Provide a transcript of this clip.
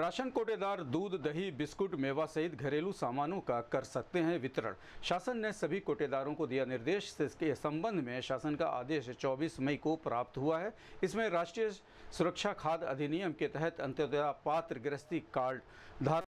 Ration कोटेदार दूध, दही, biscuit, मेवा सहित घरेलू सामानों का कर सकते हैं वितरण। शासन ने सभी कोटेदारों को दिया निर्देश। इसके संबंध में शासन का आदेश 24 मई को प्राप्त हुआ है। इसमें राष्ट्रीय सुरक्षा खाद्य अधिनियम के तहत अंत्योदय पात्र गृहस्थी कार्ड धारक